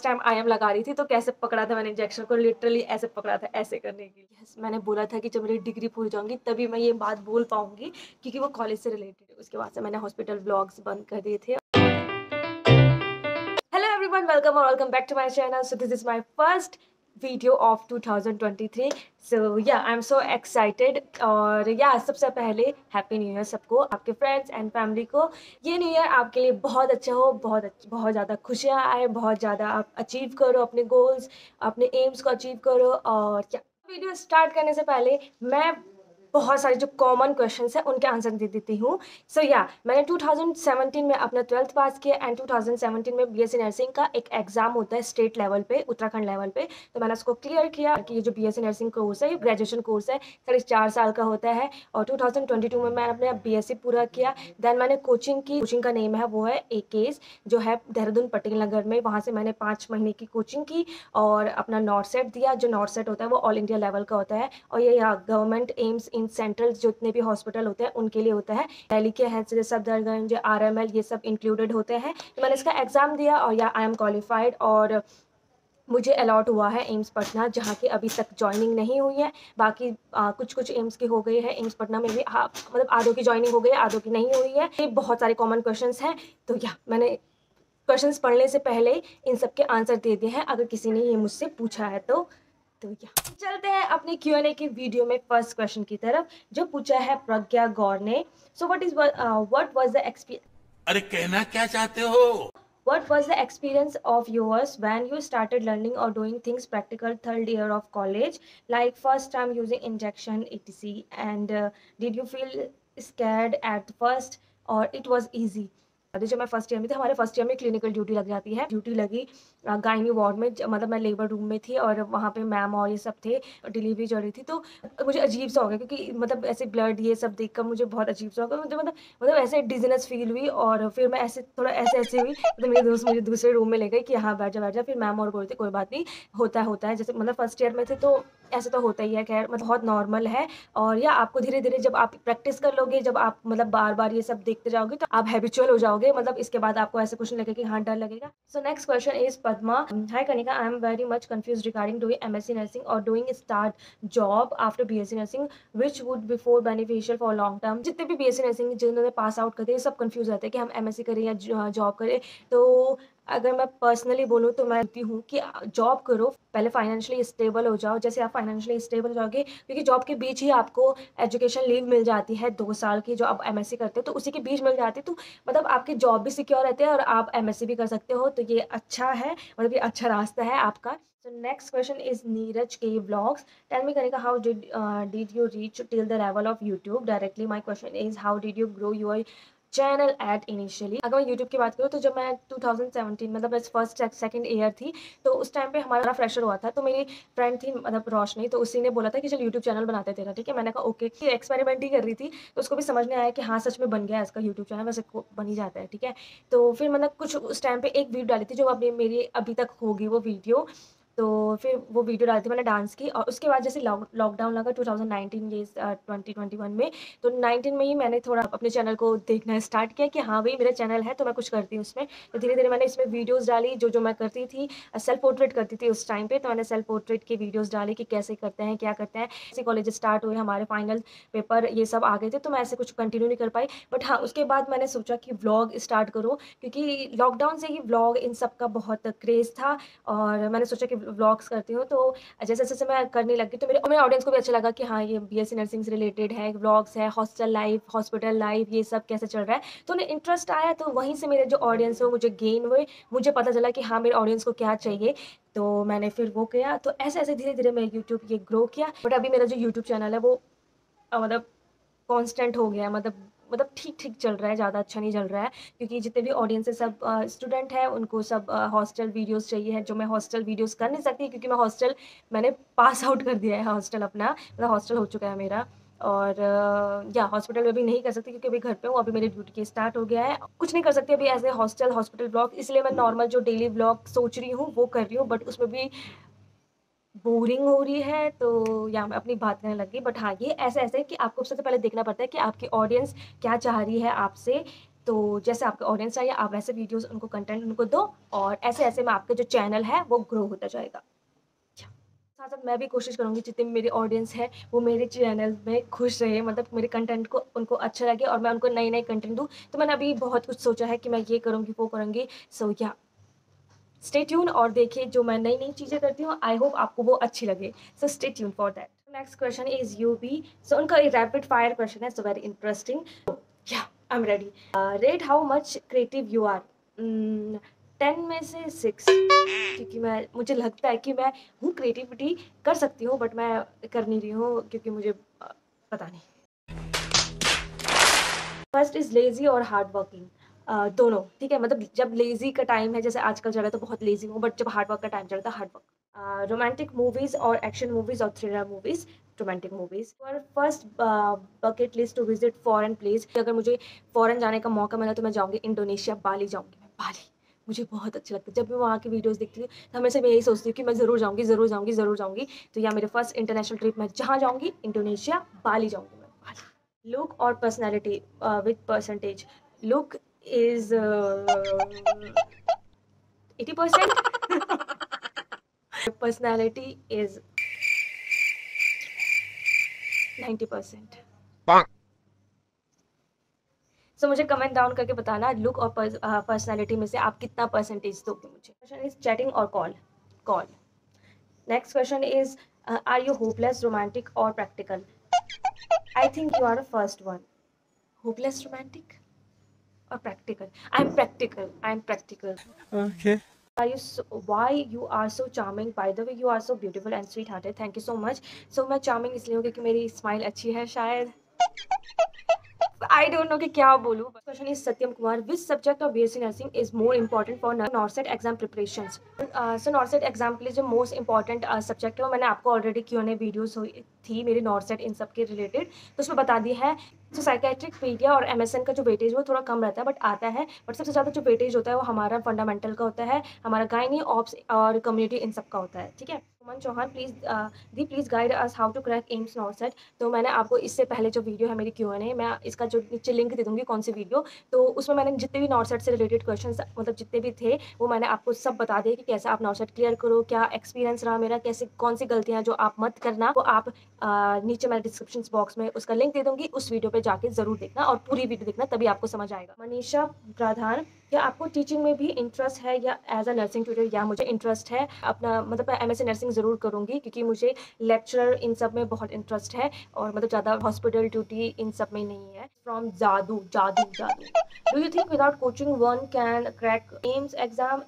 First time I am लगा रही थी तो कैसे पकड़ा था मैंने इंजेक्शन को? लिटरली ऐसे पकड़ा था ऐसे करने के लिए। Yes, मैंने बोला था कि जब मेरी डिग्री पूरी जाऊँगी तभी मैं ये बात बोल पाऊँगी क्योंकि वो कॉलेज से रिलेटेड उसके बाद से मैंने हॉस्पिटल ब्लॉग्स बंद कर दिए थे। हेलो एवरीवन वेलकम और welcome back to my channel so this is my first video of 2023 so yeah I am so excited और या सबसे पहले हैप्पी न्यू ईयर सबको, आपके फ्रेंड्स एंड फैमिली को. ये न्यू ईयर आपके लिए बहुत अच्छा हो, बहुत अच्छा बहुत ज़्यादा खुशियाँ आए, बहुत ज़्यादा आप अचीव करो अपने गोल्स अपने एम्स को अचीव करो. और क्या वीडियो स्टार्ट करने से पहले मैं बहुत सारे जो कॉमन क्वेश्चन हैं, उनके आंसर दे देती हूँ। सो या मैंने 2017 में अपना ट्वेल्थ पास किया एंड 2017 में बीएससी नर्सिंग का एक एग्ज़ाम होता है स्टेट लेवल पे, उत्तराखंड लेवल पे। तो मैंने उसको क्लियर किया कि ये जो बीएससी नर्सिंग कोर्स है, ये ग्रेजुएशन कोर्स है, साढ़े चार साल का होता है। और टू में मैंने अपने बी पूरा किया। देन मैंने कोचिंग की कोचिंग का नेम है, वो है ए केस जो है देहरादून पटेल नगर में। वहाँ से मैंने पाँच महीने की कोचिंग की और अपना नॉर्थ सेट दिया। जो नॉर्थ सेट होता है, वो ऑल इंडिया लेवल का होता है। और ये गवर्नमेंट एम्स इन सेंट्रल जितने भी हॉस्पिटल होते हैं उनके लिए होता है। दिल्ली के हैं जैसे सफदरगंज आर एम एल ये सब इंक्लूडेड होते हैं। तो मैंने इसका एग्ज़ाम दिया और या आई एम क्वालिफाइड और मुझे अलॉट हुआ है एम्स पटना जहाँ की अभी तक ज्वाइनिंग नहीं हुई है। बाकी आ, कुछ कुछ एम्स की हो गई है। एम्स पटना में भी हाँ मतलब आधों की ज्वाइनिंग हो गई है आधों की नहीं हुई है। ये बहुत सारे कॉमन क्वेश्चंस हैं। तो या मैंने क्वेश्चंस पढ़ने से पहले इन सब के आंसर दे दिए हैं। अगर किसी ने ये मुझसे पूछा है तो तो या चलते हैं अपने क्यू एन ए की वीडियो में फ़र्स्ट क्वेश्चन की तरफ़ जो पूछा है प्रज्ञा गौर ने so what is what was the experience अरे कहना क्या चाहते हो What was the experience of yours when you started learning or doing things practical third year of college, like first time using injection, etc. And uh, did you feel scared at first or it was easy? जब मैं first year में थी, हमारे first year में clinical duty लग जाती है। Duty लगी गायनी वार्ड में मतलब मैं लेबर रूम में थी और वहाँ पे मैम और ये सब थे डिलीवरी चल रही थी। तो मुझे अजीब सा हो गया क्योंकि मतलब ऐसे ब्लड ये सब देख कर मुझे बहुत अजीब सा हो गया। मुझे मतलब मतलब ऐसे डिजीनेस फील हुई और फिर मैं ऐसे, थोड़ा ऐसे ऐसे हुई। तो मेरे दोस्त मुझे दूसरे रूम में ले गए कि हाँ बैठ जा बैठ जा। फिर मैम और बोलते कोई बात नहीं, होता है होता है। जैसे मतलब फ़र्स्ट ईयर में थे तो ऐसे तो होता ही है, खैर मतलब बहुत नॉर्मल है और या आपको धीरे धीरे जब आप प्रैक्टिस कर लोगे, जब आप मतलब बार बार ये सब देखते जाओगे तो आप हैबिचुअल हो जाओगे मतलब इसके बाद आपको ऐसे कुछ लगेगा कि हाँ डर लगेगा। So next question is Padma hi Kanika I am very much confused regarding doing M nursing और doing start job after B S C nursing which would before beneficial for long term जितने भी B S C nursing जिन्होंने pass out करते हैं सब confuse रहते हैं कि हम एमएससी करें या जॉब करें। तो अगर मैं पर्सनली बोलूँ तो मैं कहती हूँ कि जॉब करो पहले फाइनेंशियली स्टेबल हो जाओ जैसे आप फाइनेंशियली स्टेबल हो जाओगे क्योंकि जॉब के बीच ही आपको एजुकेशन लीव मिल जाती है दो साल की जो आप एमएससी करते हो तो उसी के बीच मिल जाती है तो मतलब आपकी जॉब भी सिक्योर रहते हैं और आप एमएससी भी कर सकते हो तो ये अच्छा है मतलब ये अच्छा रास्ता है आपका So question is Neeraj K vlogs. Tell me Kanika, how did uh, did you reach till the level of YouTube? Directly my question is how did you grow your channel at initially अगर मैं YouTube की बात करूँ तो जब मैं 2017 मतलब first second year थी तो उस टाइम पे हमारा फ्रेशर हुआ था तो मेरी फ्रेंड थी मतलब रोशनी तो उसी ने बोला था कि चल यूट्यूब चैनल बनाते तेरा, ठीक है? मैंने कहा, ओके। एक्सपेरिमेंट ही कर रही थी तो उसको भी समझ में आया कि हाँ सच में बन गया इसका यूट्यूब चैनल वैसे बन ही जाता है, ठीक है? तो फिर मतलब कुछ उस टाइम पर एक वीडियो डाली थी, जो अभी मेरी अभी तक होगी वो वीडियो तो फिर वो वीडियो डाली थी मैंने डांस की और उसके बाद जैसे लॉकडाउन लगा 2019 ये ट्वेंटी ट्वेंटी वन में तो 19 में ही मैंने थोड़ा अपने चैनल को देखना स्टार्ट किया कि हाँ भाई मेरा चैनल है तो मैं कुछ करती हूँ उसमें। तो धीरे धीरे मैंने इसमें वीडियोज़ डाली, जो जो मैं करती थी सेल्फ पोर्ट्रेट करती थी उस टाइम पर तो मैंने सेल्फ पोर्ट्रेट की वीडियोज़ डाली कि कैसे करते हैं, क्या करते हैं। ऐसे कॉलेज स्टार्ट हुए, हमारे फाइनल पेपर ये सब आ गए थे तो मैं ऐसे कुछ कंटिन्यू नहीं कर पाई। बट हाँ उसके बाद मैंने सोचा कि व्लॉग स्टार्ट करूँ, क्योंकि लॉकडाउन से ही व्लॉग इन सब का बहुत क्रेज़ था और मैंने सोचा कि व्लॉग्स करती हूँ तो जैसे जैसे मैं करने लगी तो मेरे मेरे ऑडियंस को भी अच्छा लगा कि हाँ ये बी नर्सिंग से रिलेटेड है ब्लॉग्स है हॉस्टल लाइफ हॉस्पिटल लाइफ ये सब कैसे चल रहा है। तो उन्हें इंटरेस्ट आया तो वहीं से मेरे जो ऑडियंस है मुझे गेन हुए, मुझे पता चला कि हाँ मेरे ऑडियंस को क्या चाहिए। तो मैंने फिर वो किया तो ऐसे ऐसे धीरे धीरे मैं यूट्यूब ये ग्रो किया। बट अभी मेरा जो यूट्यूब चैनल है, वो मतलब कॉन्स्टेंट हो गया मतलब मतलब ठीक ठीक चल रहा है, ज़्यादा अच्छा नहीं चल रहा है, क्योंकि जितने भी ऑडियंस है सब स्टूडेंट हैं, उनको सब हॉस्टल वीडियोस चाहिए है, जो मैं हॉस्टल वीडियोस कर नहीं सकती क्योंकि मैं हॉस्टल मैंने पास आउट कर दिया है हॉस्टल अपना मतलब हॉस्टल हो चुका है मेरा, और या हॉस्पिटल में भी नहीं कर सकती क्योंकि अभी घर पे हूँ, अभी मेरी ड्यूटी की स्टार्ट हो गया है, कुछ नहीं कर सकती अभी as a hostel hospital blog इसलिए मैं नॉर्मल जो डेली ब्लॉग सोच रही हूँ, वो कर रही हूँ बट उसमें भी बोरिंग हो रही है तो या मैं अपनी बात करने लगी बट हाँ ये ऐसे ऐसे कि आपको सबसे पहले देखना पड़ता है कि आपकी ऑडियंस क्या चाह रही है आपसे। तो जैसे आपका ऑडियंस चाहिए, आप वैसे वीडियोस उनको कंटेंट उनको दो और ऐसे ऐसे में आपका जो चैनल है, वो ग्रो होता जाएगा। साथ साथ मैं भी कोशिश करूँगी, जितनी मेरी ऑडियंस है, वो मेरे चैनल में खुश रहे मतलब मेरे कंटेंट को, उनको अच्छा लगे और मैं उनको नई नई कंटेंट दूँ। तो मैंने अभी बहुत कुछ सोचा है कि मैं ये करूँगी, वो करूँगी। सो या स्टे ट्यून और देखिए जो मैं नई नई चीज़ें करती हूँ आई होप आपको वो अच्छी लगे। So stay tune for that next question is you be so उनका रैपिड फायर क्वेश्चन है so very interesting I am ready rate how much creative you are ten में से सिक्स क्योंकि मैं, मुझे लगता है कि मैं हूँ क्रिएटिविटी कर सकती हूँ बट मैं कर नहीं रही हूँ, क्योंकि मुझे पता नहीं। फ़र्स्ट इज़ लेज़ी और हार्ड वर्किंग दोनों, ठीक है? मतलब जब लेज़ी का टाइम है, जैसे आजकल चल रहा है तो बहुत लेज़ी हूँ बट जब हार्ड वर्क का टाइम चल रहा है हार्ड वर्क रोमांटिक मूवीज़ और एक्शन मूवीज़ और थ्रिलर मूवीज़ रोमांटिक मूवीज़ और first bucket list to visit foreign place अगर मुझे फॉरेन जाने का मौका मिला तो मैं जाऊँगी इंडोनेशिया बाली जाऊँगी मैं बाली मुझे बहुत अच्छा लगता है। जब मैं वहाँ की वीडियोस देखती हूँ तो हमेशा मैं यही सोचती हूँ कि मैं ज़रूर जाऊँगी ज़रूर जाऊँगी ज़रूर जाऊँगी. तो या मेरे फ़र्स्ट इंटरनेशनल ट्रिप मैं जहाँ जाऊँगी इंडोनेशिया बाली जाऊँगी मैं बाली लुक और personality with percentage look is eighty percent personality is ninety percent so मुझे कमेंट डाउन करके बताना लुक और पर्सनालिटी में से आप कितना परसेंटेज दोगे मुझे? क्वेश्चन इज़ चैटिंग और call call next question is are you hopeless romantic और practical I think you are the first one hopeless romantic or practical i'm practical i'm practical okay are you so, why you are so charming by the way you are so beautiful and sweet hearted thank you so much so मैं charming इसलिए हूँ क्योंकि मेरी smile अच्छी है शायद आई don't know कि क्या बोलूँ। Question is Satyam Kumar which subject of BSc nursing is more important for NORCET exam preparation so NORCET exam के लिए जो मोस्ट इंपॉर्टेंट सब्जेक्ट है वो मैंने आपको ऑलरेडी क्यों ने वीडियोस हुई थी मेरी नॉर्सेट इन सब के रिलेटेड तो उसमें बता दी है तो साइकेट्रिक पीडिया और एमएसएन का जो वेटेज वो थोड़ा कम रहता है बट आता है। बट सबसे ज़्यादा जो वेटेज होता है वो हमारा फंडामेंटल का होता है, हमारा गायनी ऑप्स और कम्युनिटी इन सब का होता है, ठीक है? Suman Chauhan please the please guide us how to crack AIIMS not तो मैंने आपको इससे पहले जो वीडियो है मेरी क्यों है मैं इसका जो नीचे लिंक दे दूँगी कौन सी वीडियो तो उसमें मैंने जितने भी नॉट सेट से रिलेटेड क्वेश्चन मतलब जितने भी थे वो मैंने आपको सब बता दिया कि कैसे आप नॉट सेट क्लियर करो क्या एक्सपीरियंस रहा मेरा कैसे कौन सी गलतियाँ जो आप मत करना वो आप आ, नीचे मैं डिस्क्रिप्शन बॉक्स में उसका लिंक दे दूँगी उस वीडियो पर जाके ज़रूर देखना और पूरी वीडियो देखना तभी आपको समझ आएगा। मनीषा प्रधान क्या आपको टीचिंग में भी इंटरेस्ट है या एज अ नर्सिंग ट्यूटर या मुझे इंटरेस्ट है, अपना मतलब मैं एम नर्सिंग ज़रूर करूँगी, क्योंकि मुझे लेक्चरर इन सब में बहुत इंटरेस्ट है और मतलब ज़्यादा हॉस्पिटल ड्यूटी इन सब में नहीं है। फ्रॉम जादू जादू जादू। Do you think without coaching one can crack AIIMS exam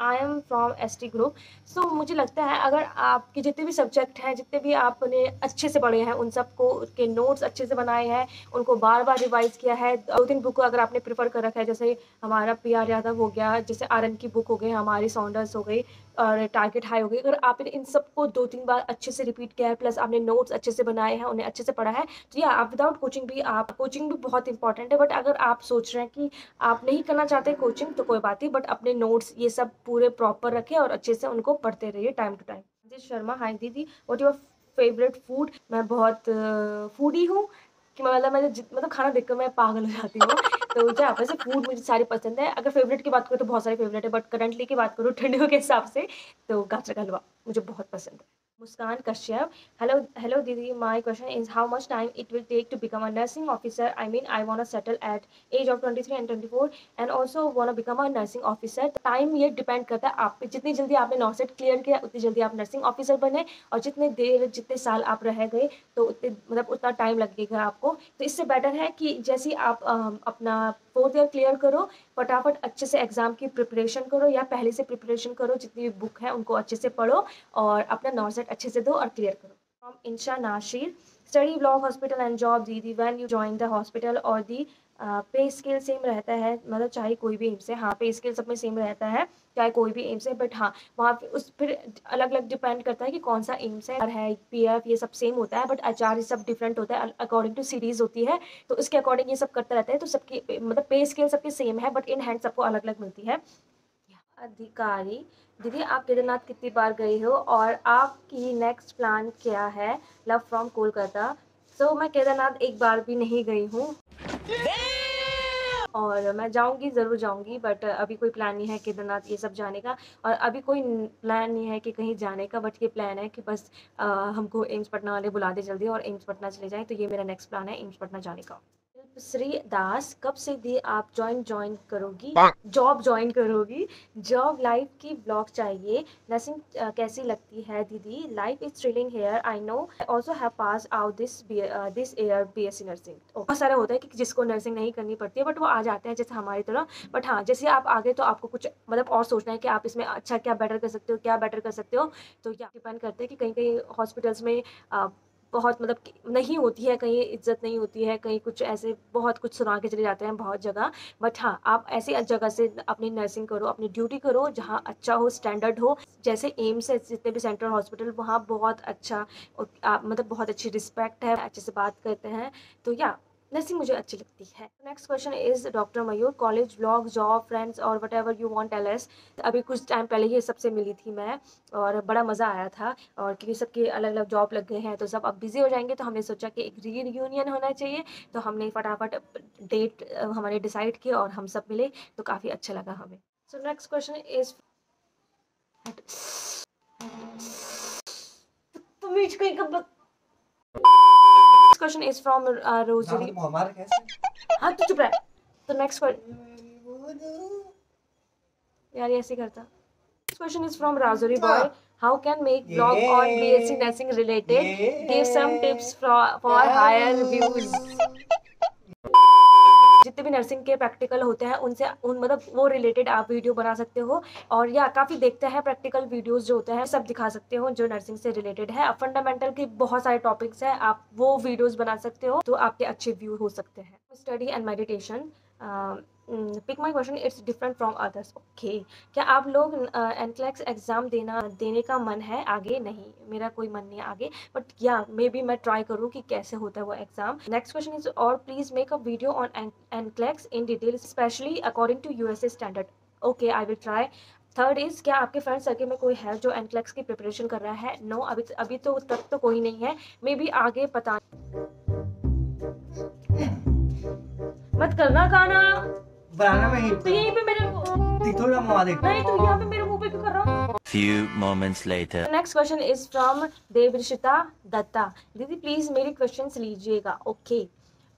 I am from S T group so मुझे लगता है अगर आपके जितने भी सब्जेक्ट हैं, जितने भी आपने अच्छे से पढ़े हैं, उन सबको के नोट्स अच्छे से बनाए हैं, उनको बार बार रिवाइज किया है, दो तीन बुक को अगर आपने प्रेफर कर रखा है, जैसे हमारा पी आर यादव हो गया, जैसे आर एन की बुक हो गई, हमारी साउंडर्स हो गई, और टारगेट हाई हो गई, अगर आपने इन सबको दो तीन बार अच्छे से रिपीट किया है प्लस आपने नोट्स अच्छे से बनाए हैं, उन्हें अच्छे से पढ़ा है तो या आप विदाउट कोचिंग भी, आप कोचिंग भी बहुत इंपॉर्टेंट है बट अगर आप सोच रहे हैं कि आप नहीं करना चाहते कोचिंग तो कोई बात नहीं बट अपने नोट्स ये सब पूरे प्रॉपर रखें और अच्छे से उनको पढ़ते रहिए time to time G Sharma hi दीदी वॉट योर फेवरेट फ़ूड मैं बहुत फूडी हूँ, कि मतलब मैं मतलब खाना देखकर मैं पागल हो जाती हूँ। तो जहाँ आप से फ़ूड मुझे सारे पसंद है। अगर फेवरेट की बात करूँ तो बहुत सारे फेवरेट है बट करंटली की बात करूँ ठंडियों के हिसाब से तो गाजर का हलवा मुझे बहुत पसंद है। Muskan Kashyap. Hello, hello, Didi. My question is how much time it will take to become a nursing officer. I mean, I want to settle at age of 23 and 24 and also want to become a nursing officer. Time ये depend करता है आप पे जितनी जल्दी आपने नॉसेट clear किया उतनी जल्दी आप नर्सिंग ऑफिसर बने और जितने देर जितने साल आप रह गए तो उतने मतलब उतना टाइम लगेगा आपको तो इससे बेटर है कि जैसे आप अपना फोर्थ ईयर क्लियर करो फटाफट अच्छे से एग्ज़ाम की प्रिपरेशन करो या पहले से प्रिपरेशन करो जितनी भी बुक है उनको अच्छे से पढ़ो और अपना नॉसेट अच्छे से दो और क्लियर करो। From Insha Nashir study blog hospital and job the the when you join the hospital और दी पे स्केल सेम रहता है मतलब चाहे कोई भी एम्स है हाँ पे स्केल सब में सेम रहता है, चाहे कोई भी एम्स है बट हाँ वहाँ पे उस, फिर अलग अलग डिपेंड करता है कि कौन सा एम्स है है पी एफ़ ये सब सेम होता है बट एच आर सब डिफरेंट होता है अकॉर्डिंग टू सीरीज़ होती है तो इसके अकॉर्डिंग ये सब करता रहता है तो सबकी मतलब पे स्केल सबके सेम है बट इन हैंड सबको अलग अलग मिलती है। अधिकारी दीदी आप केदारनाथ कितनी बार गए हो और आपकी नेक्स्ट प्लान क्या है? Love from Kolkata. So so, मैं केदारनाथ एक बार भी नहीं गई हूँ। और मैं जाऊँगी ज़रूर जाऊँगी बट अभी कोई प्लान नहीं है केदारनाथ ये सब जाने का। और अभी कोई प्लान नहीं है कि कहीं जाने का बट ये प्लान है कि बस आ, हमको एम्स पटना वाले बुला दे जल्दी और एम्स पटना चले जाएँ तो ये मेरा नेक्स्ट प्लान है एम्स पटना जाने का। श्री दास कब से दी आप जॉइन ज्वाइन करोगी? जॉब ज्वाइन करोगी। जॉब लाइफ की ब्लॉग चाहिए। नर्सिंग कैसी लगती है दीदी? Life is thrilling here I know also have pass out this this year B S C nursing बहुत सारे होता है कि जिसको नर्सिंग नहीं करनी पड़ती है बट वो आ जाते हैं जैसे हमारी तरह। बट हाँ जैसे आप आगे तो आपको कुछ मतलब और सोचना है कि आप इसमें अच्छा क्या बेटर कर सकते हो क्या बेटर कर सकते हो। तो क्या डिपेंड करते हैं कि कहीं कहीं हॉस्पिटल्स में बहुत मतलब नहीं होती है, कहीं इज़्ज़त नहीं होती है, कहीं कुछ ऐसे बहुत कुछ सुना के चले जाते हैं बहुत जगह। बट हाँ आप ऐसी जगह से अपनी नर्सिंग करो, अपनी ड्यूटी करो जहाँ अच्छा हो स्टैंडर्ड हो। जैसे एम्स है, जितने भी सेंट्रल हॉस्पिटल वहाँ बहुत अच्छा आप मतलब बहुत अच्छी रिस्पेक्ट है, अच्छे से बात करते हैं। तो या नर्सिंग मुझे अच्छी लगती है। Next question is doctor Mayur college blog job friends और whatever you want L S अभी कुछ टाइम पहले ही सबसे मिली थी मैं और बड़ा मज़ा आया था और क्योंकि सबके अलग अलग जॉब लग गए हैं तो सब अब बिज़ी हो जाएँगे तो हमने सोचा कि एक री यूनियन होना चाहिए। तो हमने फटाफट डेट हमारे डिसाइड की और हम सब मिले तो काफ़ी अच्छा लगा हमें। सो नेक्स्ट क्वेश्चन इज़ कब question is from uh, Rosary. हाँ तो चुप रह तो नेक्स्ट यार ऐसे करता question is from Razori boy. How can make vlog on BSc nursing related? Give some tips for for higher views. जितने भी नर्सिंग के प्रैक्टिकल होते हैं, उनसे उन मतलब वो रिलेटेड आप वीडियो बना सकते हो और या काफ़ी देखते हैं प्रैक्टिकल वीडियोज़ जो होते हैं, सब दिखा सकते हो जो नर्सिंग से रिलेटेड है। फंडामेंटल के बहुत सारे टॉपिक्स हैं, आप वो वीडियोज़ बना सकते हो तो आपके अच्छे व्यू हो सकते हैं। Study and meditation pick my question it's different from others okay क्या आप लोग एनक्लेक्स एग्ज़ाम देना देने का मन है? आगे नहीं. मेरा कोई मन नहीं आगे. बट या मे बी मैं ट्राई करूँ कि कैसे होता है वो एग्ज़ाम नेक्स्ट क्वेश्चन इज़ और please make a video on NCLEX in detail specially according to U S A standard okay I will try third is क्या आपके फ्रेंड सर्कल में कोई है जो एनक्लेक्स की प्रिपरेशन कर रहा है? नो no, अभी अभी तो तक तो कोई नहीं है. मे बी आगे पता मत करना खाना बनाना में ही तो यहीं पे मेरे थोड़ा मवा देख। नहीं तो यहाँ पे मेरे मुँह पे क्यों कर रहा हूँ? Few moments later. Next question is from Devrishita Datta दीदी प्लीज़ मेरे क्वेश्चंस लीजिएगा। ओके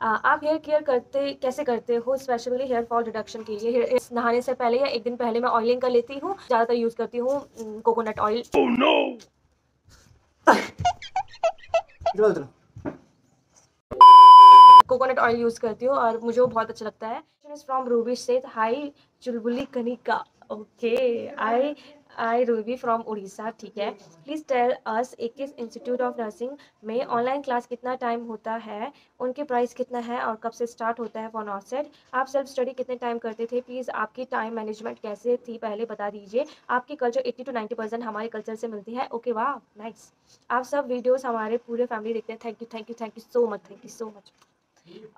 आप हेयर केयर करते कैसे करते हो? स्पेशली हेयर फॉल रिडक्शन के लिए। Hair- नहाने से पहले या एक दिन पहले मैं ऑयलिंग कर लेती हूँ। ज़्यादातर यूज़ करती हूँ कोकोनट ऑयल चलो चलो कोकोनट ऑयल यूज़ करती हूँ और मुझे वो बहुत अच्छा लगता है। फ्रॉम रूबी से hi Chulbuli Kanika okay I I Ruby from Orissa ठीक है। प्लीज़ टेल अस एक इंस्टीट्यूट ऑफ़ नर्सिंग में ऑनलाइन क्लास कितना टाइम होता है? उनके प्राइस कितना है और कब से स्टार्ट होता है फॉर नॉट सेट आप सेल्फ स्टडी कितने टाइम करते थे? प्लीज़ आपकी टाइम मैनेजमेंट कैसे थी? पहले बता दीजिए। आपकी कल्चर 80 टू 90 परसेंट हमारे कल्चर से मिलती है। ओके वाह नाइस आप सब वीडियोज़ हमारे पूरे फैमिली देखते हैं। Thank you thank you thank you so much thank you so much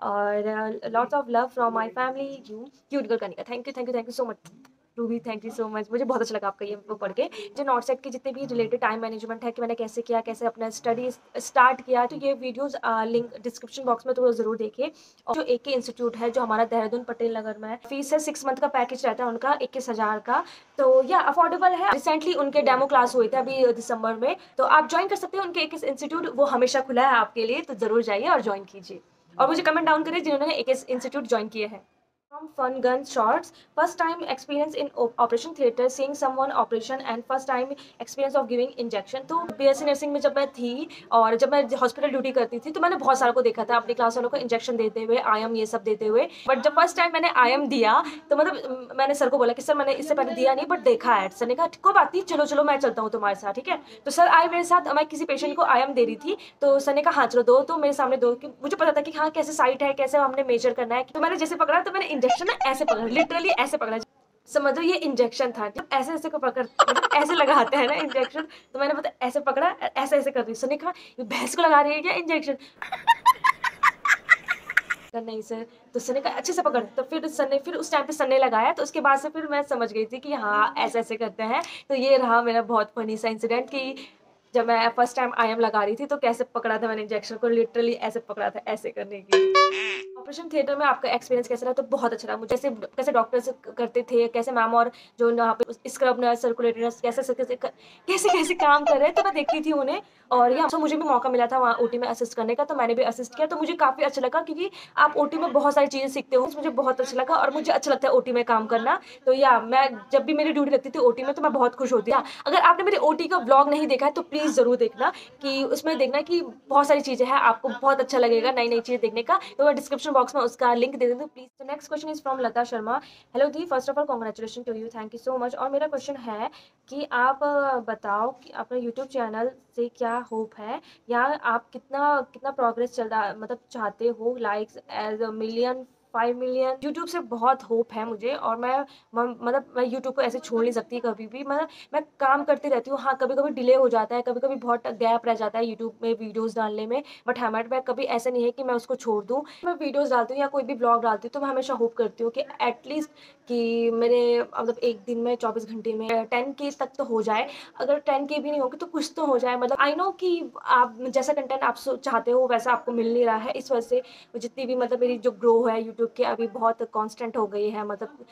और lots of love from my family you cute girl Kanika thank you thank you thank you so much Ruby thank you so much मुझे बहुत अच्छा लगा आपका ये वो पढ़ के। जो नॉट सेट के जितने भी रिलेटेड टाइम मैनेजमेंट है कि मैंने कैसे किया, कैसे अपना स्टडी स्टार्ट किया तो ये वीडियोस लिंक डिस्क्रिप्शन बॉक्स में तो ज़रूर देखिए। और जो ए के इंस्टीट्यूट है, जो हमारा देहरादून पटेल नगर में है फ़ीस है सिक्स मंथ का पैकेज रहता है उनका, इक्कीस हज़ार का। तो या अफोर्डेबल है। रिसेंटली उनके डेमो क्लास हुए थे अभी दिसंबर में। तो आप ज्वाइन कर सकते हैं उनके एक इंस्टीट्यूट वो हमेशा खुला है आपके लिए तो ज़रूर जाइए और ज्वाइन कीजिए। और मुझे कमेंट डाउन करें जिन्होंने एक इंस्टीट्यूट ज्वाइन किया हैं। From Fun Gun Shorts, first time experience in operation theater, seeing someone operation and first time experience of giving injection. तो बीएससी नर्सिंग में जब मैं थी और जब मैं हॉस्पिटल ड्यूटी करती थी तो मैंने बहुत सारों को देखा था अपनी क्लास वालों को इंजेक्शन देते हुए आयम ये सब देते हुए. बट जब फ़र्स्ट टाइम मैंने आयम दिया तो मतलब मैंने सर को बोला कि सर मैंने इससे पहले दिया नहीं बट देखा है. सर ने कहा कोई बात नहीं चलो चलो मैं चलता हूँ तुम्हारे साथ ठीक है? तो सर आए मेरे साथ मैं किसी पेशेंट को आयम दे रही थी तो सर ने कहा हाँ चलो दो. तो मेरे सामने दो मुझे पता था कि हाँ कैसे साइट है कैसे हमने मेजर करना है। तो मैंने जैसे पकड़ा तो मैंने इंजेक्शन ना ऐसे पकड़ा लिटरली ऐसे पकड़ा समझो ये इंजेक्शन था जब ऐसे ऐसे को पकड़ मतलब ऐसे लगाते हैं ना इंजेक्शन तो मैंने पता ऐसे पकड़ा, ऐसे ऐसे कर दी। सर ने कहा भैंस को लगा रही है क्या इंजेक्शन नहीं सर तो सर कहा, अच्छे से पकड़। तो फिर सर फिर उस टाइम पे सर लगाया तो उसके बाद से फिर मैं समझ गई थी कि हाँ ऐसे ऐसे करते हैं। तो ये रहा मेरा बहुत फनी सा इंसिडेंट कि जब मैं फ़र्स्ट टाइम आई एम लगा रही थी तो कैसे पकड़ा था मैंने इंजेक्शन को? लिटरली ऐसे पकड़ा था, ऐसे करने की ऑपरेशन थिएटर में आपका एक्सपीरियंस कैसा रहा? तो बहुत अच्छा रहा। मुझे जैसे कैसे डॉक्टर्स करते थे, कैसे मैम और जो यहाँ पे स्क्रब नर्स सर्कुलेटर नर्स कैसे कैसे कैसे कैसे काम कर रहे हैं तो मैं देखती थी उन्हें। और यहाँ तो मुझे भी मौका मिला था वहाँ ओटी में असिस्ट करने का तो मैंने भी असिस्ट किया। तो मुझे काफ़ी अच्छा लगा क्योंकि आप ओटी में बहुत सारी चीज़ें सीखते हो, मुझे बहुत अच्छा लगा और मुझे अच्छा लगता है ओटी में काम करना। तो या, मैं जब भी मेरी ड्यूटी लगती थी ओटी में तो मैं बहुत खुश होती हूँ, अगर आपने मेरी ओटी का ब्लॉग नहीं देखा है तो प्लीज़ ज़रूर देखना कि उसमें देखना कि बहुत सारी चीज़ें हैं, आपको बहुत अच्छा लगेगा नई नई चीज़ें देखने का। तो मैं डिस्क्रिप्शन बॉक्स में उसका लिंक दे दूँ प्लीज़ तो next question is from Lata Sharma hello the first of all congratulation to you thank you so much और मेरा क्वेश्चन है कि आप बताओ कि अपने यूट्यूब चैनल से क्या होप है? या आप कितना कितना प्रोग्रेस चल रहा मतलब चाहते हो? Likes as million five million YouTube से बहुत होप है मुझे और मैं मतलब मैं यूट्यूब को ऐसे छोड़ नहीं सकती कभी भी। मतलब मैं काम करती रहती हूँ। हाँ कभी कभी डिले हो जाता है कभी कभी बहुत गैप रह जाता है यूट्यूब में वीडियोज़ डालने में। बट हमारे मैं कभी ऐसा नहीं है कि मैं उसको छोड़ दूँ। मैं वीडियोज़ डालती हूँ या कोई भी ब्लॉग डालती हूँ तो मैं हमेशा होप करती हूँ कि एटलीस्ट कि मेरे मतलब एक दिन में, चौबीस घंटे में टेन के तक तो हो जाए। अगर टेन के भी नहीं होगी तो कुछ तो हो जाए। मतलब आई नो कि आप, जैसा कंटेंट आप चाहते हो वैसा आपको मिल नहीं रहा है। इस वजह से जितनी भी मतलब मेरी जो ग्रो है यूट्यूब की अभी बहुत कांस्टेंट हो गई है मतलब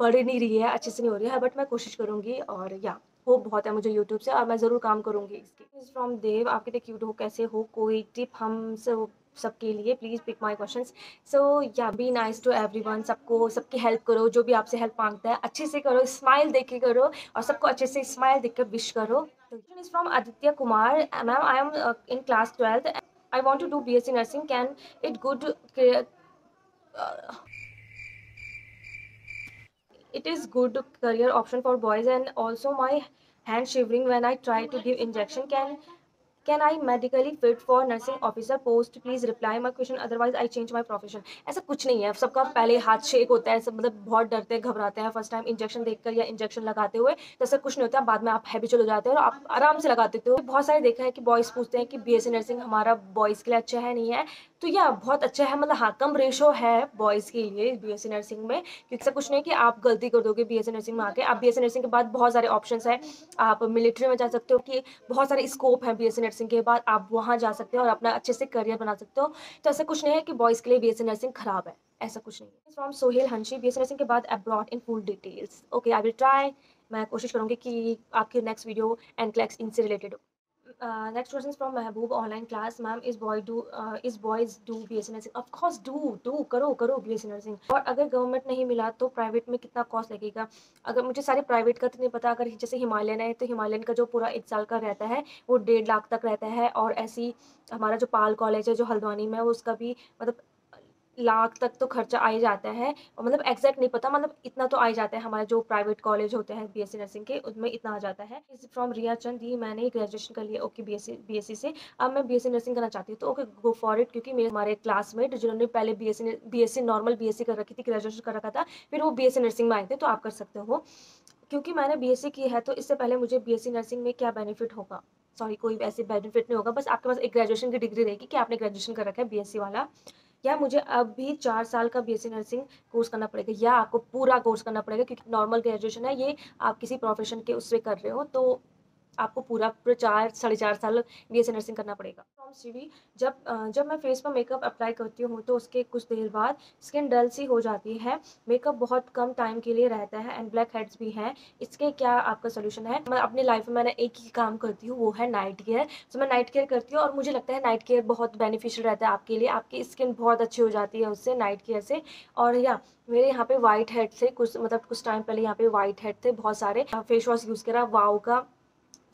बढ़ नहीं रही है, अच्छे से नहीं हो रही है बट मैं कोशिश करूँगी और, या होप बहुत है मुझे यूट्यूब से और मैं ज़रूर काम करूँगी इसकी। फ्रॉम देव आप कितने क्यूट हो, कैसे हो, कोई टिप हम सब, सबके लिए please pick my question so yeah be nice to everyone सबको, सबकी हेल्प करो, जो भी आपसे हेल्प माँगता है, अच्छे से करो स्माइल देख के करो और सबको अच्छे से स्माइल देख कर विश करो। Is from Aditya Kumar ma'am I am in class twelfth I want to do B S C nursing can it good it is good career option for boys and also my hand shivering when I try to give injection. Can can I medically fit for nursing officer post please reply my question otherwise I change my profession ऐसा कुछ नहीं है। सबका पहले हाथ shake होता है, सब मतलब बहुत डरते हैं घबराते हैं फ़र्स्ट टाइम इंजेक्शन देखकर या इंजेक्शन लगाते हुए। तो ऐसा कुछ नहीं होता। बाद में आप हैबिचुअल हो जाते हो और आप आराम से लगा देते हो। बहुत सारे देखा है कि बॉयज़ पूछते हैं कि बी नर्सिंग हमारा बॉयज़ के लिए अच्छा है, नहीं है। तो यह बहुत अच्छा है मतलब हाँ कम रेशो है बॉयज़ के लिए बी नर्सिंग में, क्योंकि कुछ नहीं कि आप गलती कर दोगे बी नर्सिंग में आके। आप बी नर्सिंग के बाद बहुत सारे ऑप्शन है। आप मिलिट्री में जा सकते हो कि बहुत सारे स्कोप है बी नर्सिंग के बाद, आप वहाँ जा सकते हो और अपना अच्छे से करियर बना सकते हो। तो ऐसा कुछ नहीं है कि बॉयज़ के लिए बी नर्सिंग खराब है, ऐसा कुछ नहीं है। फ्रॉम सोहेल हंशी बी नर्सिंग के बाद abroad in full details okay I will try मैं कोशिश करूँगी कि आपकी नेक्स्ट वीडियो एंड क्लैक्स इनसे रिलेटेड हो। Next question from Mehboob online class ma'am is boy do is boys do B S nursing of course do do करो करो B S nursing और अगर गवर्नमेंट नहीं मिला तो प्राइवेट में कितना कॉस्ट लगेगा? अगर मुझे सारे प्राइवेट का तो नहीं पता, अगर जैसे हिमालयन है तो हिमालयन का जो पूरा एक साल का रहता है, वो डेढ़ लाख तक रहता है। और ऐसी हमारा जो पाल कॉलेज है, जो हल्द्वानी में है, उसका भी मतलब लाख तक तो खर्चा आ ही जाता है और मतलब एग्जैक्ट नहीं पता मतलब इतना तो आ ही जाता है हमारे जो प्राइवेट कॉलेज होते हैं बीएससी नर्सिंग के उसमें इतना आ जाता है फ्रॉम रिया चंद ही मैंने ग्रेजुएशन कर लिया ओके बीएससी बीएससी से अब मैं बीएससी नर्सिंग करना चाहती हूँ तो ओके गो फॉर इट क्योंकि मेरे हमारे क्लासमेट जिन्होंने पहले बी एस नॉर्मल बीएससी कर रखी थी ग्रेजुएशन कर रखा था फिर वो बीएससी नर्सिंग में आए थे तो आप कर सकते हो क्योंकि मैंने बी की है तो इससे पहले मुझे बीएससी नर्सिंग में क्या बेनिफिट होगा सॉरी कोई ऐसे बेनिफिट नहीं होगा बस आपके पास एक ग्रेजुएशन की डिग्री रहेगी कि आपने ग्रेजुएशन कर रखा है बीएससी वाला या मुझे अब भी चार साल का बीएससी नर्सिंग कोर्स करना पड़ेगा, या आपको पूरा कोर्स करना पड़ेगा, क्योंकि नॉर्मल ग्रेजुएशन है, ये आप किसी प्रोफेशन के उससे कर रहे हो तो आपको पूरा पूरा चार, साढ़े चार साल बी एस नर्सिंग करना पड़ेगा। फ्रॉम सी जब जब मैं फेस पर मेकअप अप्लाई करती हूँ तो उसके कुछ देर बाद स्किन डल सी हो जाती है। मेकअप बहुत कम टाइम के लिए रहता है एंड ब्लैक हेड्स भी हैं। इसके क्या आपका सोल्यूशन है? मैं अपनी लाइफ में मैंने एक ही काम करती हूँ, वो है नाइट केयर तो मैं नाइट केयर करती हूँ और मुझे लगता है नाइट केयर बहुत बेनिफिशियल रहता है आपके लिए। आपकी स्किन बहुत अच्छी हो जाती है उससे नाइट केयर से। और या, मेरे यहाँ पे वाइट हेड थे कुछ मतलब कुछ टाइम पहले यहाँ पे वाइट हेड थे, बहुत सारे। फेस वॉश यूज़ करा वाओ का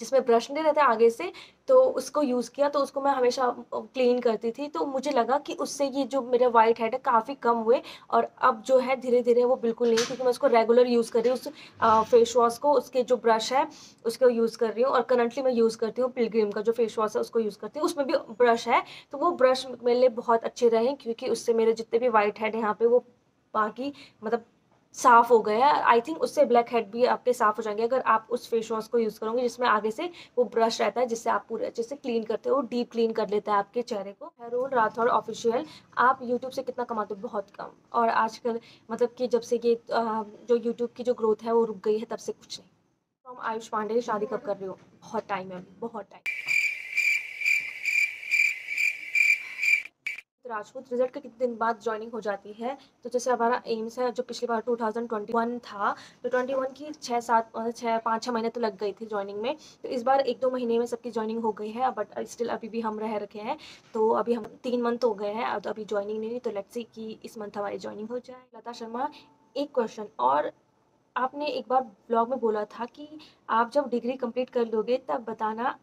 जिसमें ब्रश नहीं रहता आगे से तो उसको यूज़ किया तो उसको मैं हमेशा क्लीन करती थी। तो मुझे लगा कि उससे ये जो मेरे वाइट हेड है, काफ़ी कम हुए और अब जो है धीरे धीरे वो बिल्कुल नहीं क्योंकि मैं उसको रेगुलर यूज़ कर रही हूँ, उस फेस वॉश को, उसके जो ब्रश है, उसको यूज़ कर रही हूँ और करंटली मैं यूज़ करती हूँ पिलग्रीम का जो फेस वॉश है, उसको यूज़ करती हूँ। उसमें भी ब्रश है तो वो ब्रश मेरे लिए बहुत अच्छे रहे, क्योंकि उससे मेरे जितने भी वाइट हेड यहाँ पे वो बाकी मतलब साफ़ हो गया आई थिंक उससे ब्लैक हेड भी आपके साफ़ हो जाएँगे। अगर आप उस फेस वॉश को यूज़ करोगे, जिसमें आगे से वो ब्रश रहता है, जिससे आप पूरे अच्छे से क्लीन करते हो डीप क्लीन कर लेता है आपके चेहरे को। हेरोन राठौर ऑफिशियल आप यूट्यूब से कितना कमाते हो? बहुत कम। और आजकल मतलब कि जब से ये जो यूट्यूब की जो ग्रोथ है, वो रुक गई है, तब से कुछ नहीं। तो हम आयुष पांडे, शादी कब कर रहे हो? बहुत टाइम है बहुत टाइम राजपूत रिज़ल्ट के कितने दिन बाद ज्वाइनिंग हो जाती है? तो जैसे हमारा एम्स है, जो पिछली बार 2021 था तो 21 की छः सात छः पाँच छः महीने तो लग गई थी ज्वाइनिंग में। तो इस बार एक दो महीने में सबकी ज्वाइनिंग हो गई है बट स्टिल अभी भी हम रह रखे हैं। तो अभी हम तीन मंथ हो गए हैं, अब अभी ज्वाइनिंग नहीं हुई तो लेट्स सी कि इस मंथ हमारी ज्वाइनिंग हो जाए। लता शर्मा, एक क्वेश्चन और आपने एक बार ब्लॉग में बोला था कि आप जब डिग्री कंप्लीट कर लोगे, तब बताना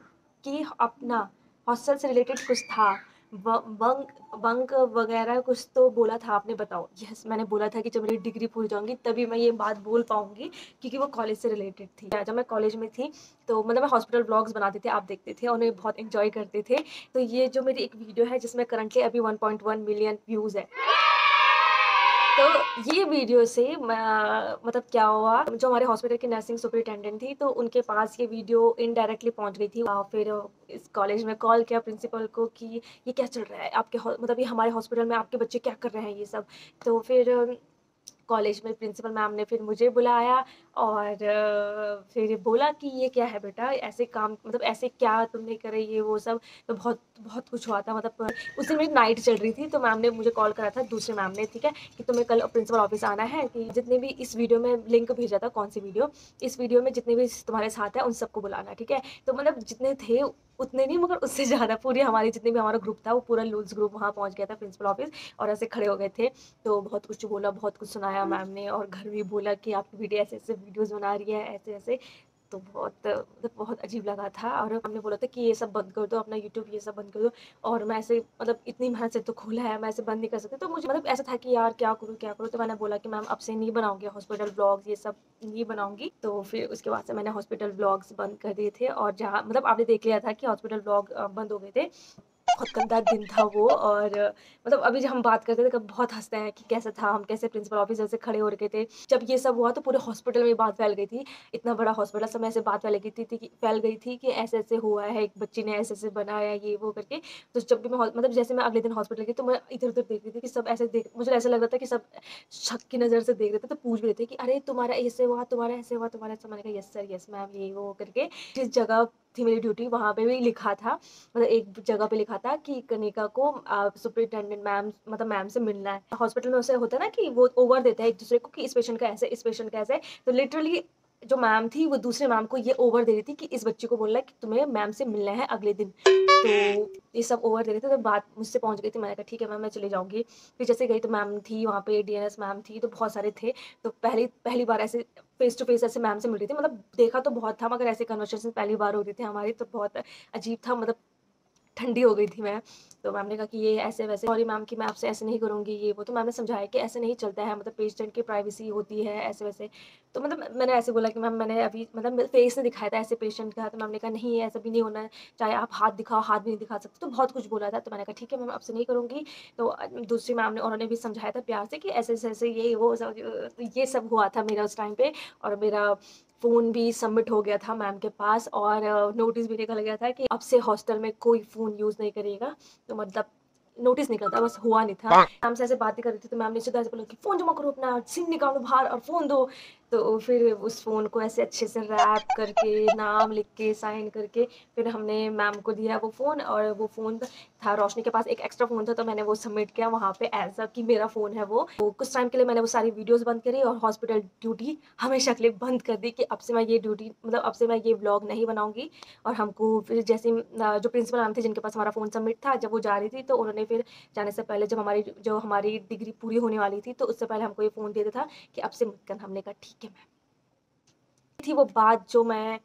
कि अपना हॉस्टल से रिलेटेड कुछ था। बंक बंक वगैरह कुछ तो बोला था, आपने बताओ। यस मैंने बोला था कि जब मेरी डिग्री पूरी जाऊँगी, तभी मैं ये बात बोल पाऊँगी, क्योंकि वो कॉलेज से रिलेटेड थी। जब मैं कॉलेज में थी तो मतलब मैं हॉस्पिटल ब्लॉग्स बनाते थे, आप देखते थे, और उन्हें बहुत इन्जॉय करते थे। तो ये जो मेरी एक वीडियो है, जिसमें करंटली अभी वन मिलियन व्यूज़ है। तो ये वीडियो से मतलब क्या हुआ, जो हमारे हॉस्पिटल की नर्सिंग सुपरिटेंडेंट थी तो उनके पास ये वीडियो इनडायरेक्टली पहुँच गई थी। और फिर इस कॉलेज में कॉल किया प्रिंसिपल को कि ये क्या चल रहा है? आपके मतलब ये हमारे हॉस्पिटल में आपके बच्चे क्या कर रहे हैं ये सब? तो फिर कॉलेज में प्रिंसिपल मैम ने फिर मुझे बुलाया और फिर बोला कि ये क्या है बेटा? ऐसे काम मतलब ऐसे क्या तुमने करे ये वो सब? तो बहुत बहुत कुछ हुआ था मतलब उस दिन मेरी नाइट चल रही थी तो मैम ने मुझे कॉल करा था दूसरे मैम ने, ठीक है? कि तुम्हें कल प्रिंसिपल ऑफ़िस आना है, कि जितने भी इस वीडियो में लिंक भेजा था, कौन सी वीडियो? इस वीडियो में जितने भी तुम्हारे साथ है, उन सबको बुलाना, ठीक है? तो मतलब जितने थे, उतने नहीं, मगर उससे ज़्यादा पूरी हमारी जितने भी हमारा ग्रुप था, वो पूरा लूज ग्रुप वहाँ पहुँच गया था प्रिंसिपल ऑफ़िस और ऐसे खड़े हो गए थे। तो बहुत कुछ बोला, बहुत कुछ सुनाया। मैम ने और घर भी बोला कि आपकी वीडियो ऐसे ऐसे वीडियोज़ बना रही है, ऐसे ऐसे। तो बहुत मतलब बहुत अजीब लगा था और हमने बोला था कि ये सब बंद कर दो, अपना यूट्यूब ये सब बंद कर दो। और मैं ऐसे मतलब इतनी मेहनत से तो खोला है, मैं ऐसे बंद नहीं कर सकती। तो मुझे मतलब ऐसा था कि यार क्या करूँ क्या करूँ। तो मैंने बोला कि मैम अब से नहीं बनाऊँगी हॉस्पिटल ब्लॉग्स ये सब नहीं बनाऊँगी। तो फिर उसके बाद से मैंने हॉस्पिटल ब्लॉग्स बंद कर दिए थे। और जहाँ मतलब आपने देख लिया था कि हॉस्पिटल ब्लॉग बंद हो गए थे। बहुत गंदा दिन था वो और मतलब अभी जब हम बात करते थे तब बहुत हँसते हैं कि कैसा था हम कैसे प्रिंसिपल ऑफिसर से खड़े हो रखे थे। जब ये सब हुआ तो पूरे हॉस्पिटल में बात फैल गई थी इतना बड़ा हॉस्पिटल सब ऐसे बात फैल गई थी, थी कि फैल गई थी कि ऐसे ऐसे हुआ है एक बच्ची ने ऐसे ऐसे बनाया ये वो करके। तो जब भी मैं मतलब जैसे मैं अगले दिन हॉस्पिटल गई तो मैं इधर उधर देख रही थी कि सब ऐसे देख मुझे ऐसा लग रहा था कि सब शक की नज़र से देख रहे थे तो पूछ भी रहे थे कि अरे तुम्हारा ऐसे हुआ तुम्हारा ऐसे हुआ तुम्हारा ऐसा मैंने कहा यस सर यस मैम ये वो करके जिस जगह थी मेरी ड्यूटी वहाँ पे भी लिखा था मतलब एक जगह पे लिखा था कि कनिका को सुपरिटेंडेंट मैम मतलब मैम से मिलना है। हॉस्पिटल में उसे होता है ना कि वो ओवर देता है एक दूसरे को कि इस पेशेंट का ऐसे, इस पेशेंट का ऐसे। तो लिटरली जो मैम थी, वो दूसरे मैम को ये ओवर दे रही थी कि इस बच्चे को बोलना है कि तुम्हें मैम से मिलना है अगले दिन। तो ये सब ओवर दे रहे थे तो बात मुझसे पहुँच गई थी, मैंने कहा, ठीक है मैम, मैं चले जाऊँगी। फिर जैसे गई तो मैम थी, वहाँ पे डीएनएस मैम थी तो बहुत सारे थे। तो पहली पहली बार ऐसे फेस टू फेस ऐसे मैम से मिल रही थी। मतलब देखा तो बहुत था, मगर ऐसे कन्वर्सेशन पहली बार हो रही थी हमारी तो बहुत अजीब था। मतलब ठंडी हो गई थी मैं। तो मैम ने कहा कि ये ऐसे वैसे सॉरी मैम कि मैं आपसे ऐसे नहीं करूँगी ये वो। तो मैम ने समझाया कि ऐसे नहीं चलता है मतलब पेशेंट की प्राइवेसी होती है ऐसे वैसे। तो मतलब मैंने ऐसे बोला कि मैम मैंने अभी मतलब फेस ने दिखाया था ऐसे पेशेंट का तो मैम ने कहा, नहीं ऐसा भी नहीं होना है चाहे आप हाथ दिखाओ, हाथ भी नहीं दिखा सकते। तो बहुत कुछ बोला था तो मैंने कहा, ठीक है मैम, आपसे नहीं करूँगी। तो दूसरी मैम ने, उन्होंने भी समझाया था प्यार से कि ऐसे ऐसे ये, वो ये सब हुआ था मेरा उस टाइम पर और मेरा फ़ोन भी सबमिट हो गया था मैम के पास और नोटिस भी निकल गया था कि अब से हॉस्टल में कोई फ़ोन यूज़ नहीं करेगा। तो मतलब नोटिस निकला था बस हुआ नहीं था। मैम से ऐसे बातें कर रही थी तो मैम ने सीधा ऐसे बोला कि फ़ोन जमा करो अपना सिम निकालो बाहर और फ़ोन दो। तो फिर उस फ़ोन को ऐसे अच्छे से रैप करके, नाम लिख के, साइन करके फिर हमने मैम को दिया वो फ़ोन और वो फ़ोन था, रोशनी के पास एक एक्स्ट्रा फ़ोन था तो मैंने वो सबमिट किया वहाँ पे एज कि मेरा फ़ोन है वो। तो कुछ टाइम के लिए मैंने वो सारी वीडियोस बंद करी और हॉस्पिटल ड्यूटी हमेशा के लिए बंद कर दी कि अब से मैं ये ड्यूटी मतलब अब से मैं ये ब्लॉग नहीं बनाऊँगी। और हमको फिर जैसे जो प्रिंसिपल मैम थे जिनके पास हमारा फ़ोन सबमिट था, जब वो जा रही थी तो उन्होंने फिर जाने से पहले जब हमारी, जो हमारी डिग्री पूरी होने वाली थी तो उससे पहले हमको ये फ़ोन दे दिया था कि अब से मत हमने कहा, ठीक है मैम थी वो बात जो मैं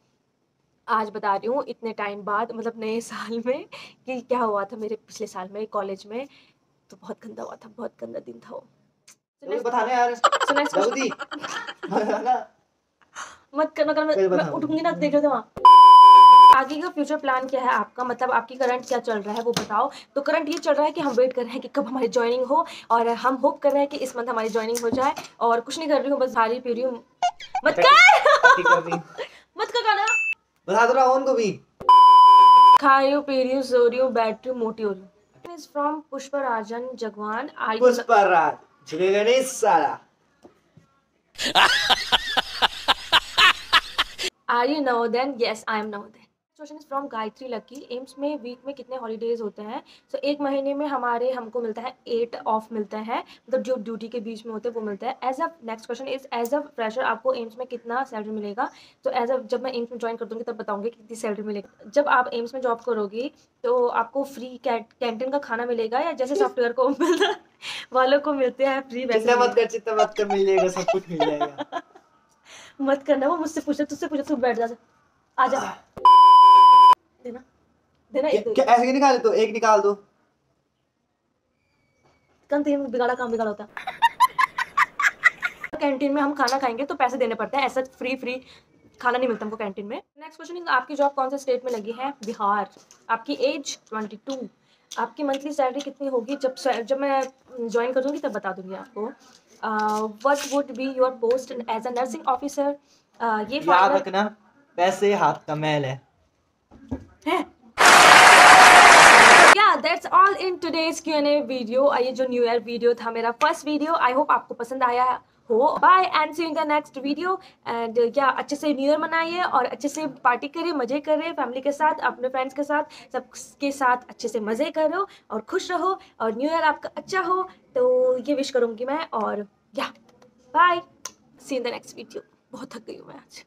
आज बता रही हूँ इतने टाइम बाद मतलब नए साल में कि क्या हुआ था मेरे पिछले साल में कॉलेज में तो बहुत गंदा हुआ था बहुत गंदा दिन था वो। बताने यार। जल्दी। मत करना कर मैं, मैं उठूँगी ना देख रहे थे वहाँ। आगे का फ्यूचर प्लान क्या है आपका? मतलब आपकी करंट क्या चल रहा है वो बताओ। तो करंट ये चल रहा है कि हम वेट कर रहे हैं कि कब हमारी ज्वाइनिंग हो और हम होप कर रहे हैं कि इस मंथ हमारी ज्वाइनिंग हो जाए और कुछ नहीं कर रही हूँ बस सारी पी रही हूँ। मत कर! मत कर गाना। बता दो राहुल को भी। खा रही हूँ पी रही हूँ सो रही हूँ बैठ रही हूँ मोटी हो रही हूँ। इज़ फ्रॉम पुष्पराजन जगवान। पुष्पराज झुकेगा नहीं साला। Are you no then yes I am no then question is from Gayatri lucky AIIMS में वीक में कितने हॉलीडेज होते हैं? सो so, एक महीने में हमारे हमको मिलता है एट ऑफ़ मिलता है। मतलब जो ड्यूटी के बीच में होते हैं वो मिलता है। As a next question is as a fresher आपको एम्स में कितना सैलरी मिलेगा? तो एज अ जब मैं एम्स में ज्वाइन कर दूँगी तब बताऊँगी कितनी सैलरी मिलेगी। जब आप एम्स में जॉब करोगी तो आपको फ्री कैंटीन का खाना मिलेगा या जैसे सॉफ्टवेयर को मिलता वालों को मिलते हैं फ्री वैसे मत कर चिंता मत कर मिल जाएगा सब कुछ मिल जाएगा। मत करना वो मुझसे पूछे तुझसे पूछे तू बैठ जा आ जा। देना। देना एक क्या ऐसे निकाल दो एक निकाल दो। कम तीन बिगाड़ा काम बिगाड़ा होता। कैंटीन में हम खाना खाएँगे तो पैसे देने पड़ते हैं। ऐसा फ्री फ्री खाना नहीं मिलता हमको कैंटीन में। नेक्स्ट क्वेश्चन आपकी जॉब कौन से स्टेट में लगी है? बिहार। आपकी एज ट्वेंटी टू आपकी मंथली सैलरी कितनी होगी? जब जब मैं ज्वाइन कर दूँगी तब बता दूँगी आपको। What would be your post as a nursing officer ये याद रखना पैसे हाथ का मैल है। Yeah, that's all in today's Q&A video ये जो न्यू ईयर वीडियो था मेरा फ़र्स्ट वीडियो आई होप आपको पसंद आया हो। Bye and see in the next video and क्या अच्छे से न्यू ईयर मनाइए और अच्छे से पार्टी करिए, मज़े करिए फैमिली के साथ, अपने फ्रेंड्स के साथ, सबके साथ अच्छे से मज़े करो और खुश रहो और न्यू ईयर आपका अच्छा हो। तो ये विश करूँगी मैं और या bye see in the next video बहुत थक गई हूँ मैं आज।